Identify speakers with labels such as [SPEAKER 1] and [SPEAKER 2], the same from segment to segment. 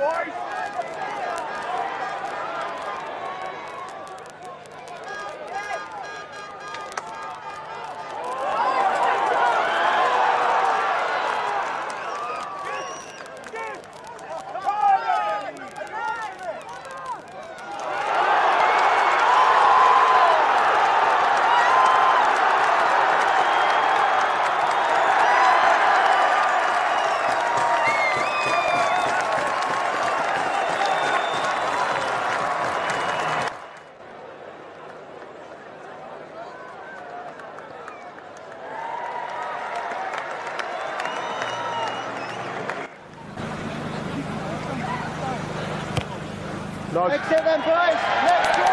[SPEAKER 1] Forte!
[SPEAKER 2] Exit them, boys. Let's go.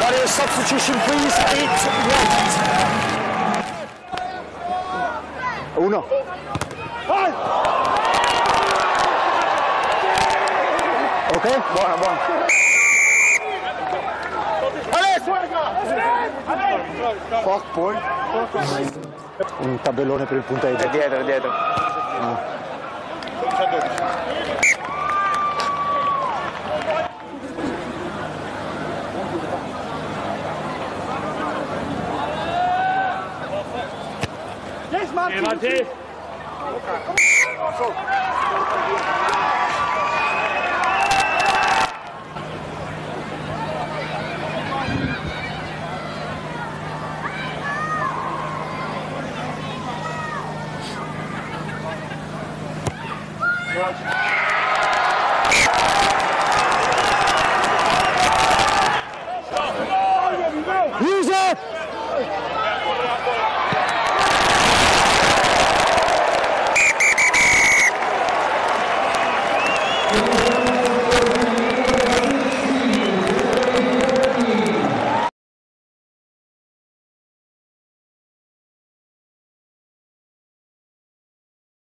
[SPEAKER 1] Got a substitution, please. Eight, one. Uno. Ok, buona, buona. Fuck, poi. Un tabellone per il punteggio.
[SPEAKER 3] È dietro, è dietro.
[SPEAKER 2] Yes, man.